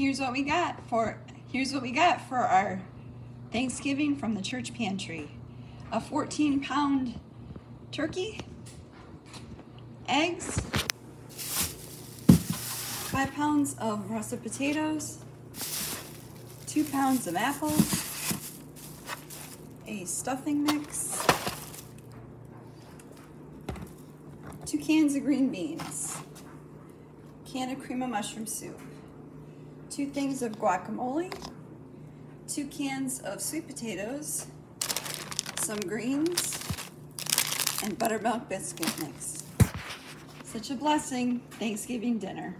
here's what we got for here's what we got for our Thanksgiving from the church pantry. A 14 pound turkey, eggs, five pounds of russet potatoes, two pounds of apples, a stuffing mix, two cans of green beans, can of cream of mushroom soup, two things of guacamole, two cans of sweet potatoes, some greens, and buttermilk biscuit mix. Such a blessing Thanksgiving dinner.